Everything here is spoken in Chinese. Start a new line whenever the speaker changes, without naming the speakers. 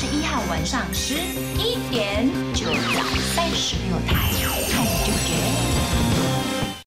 十一号晚上十一点，就在三十六台。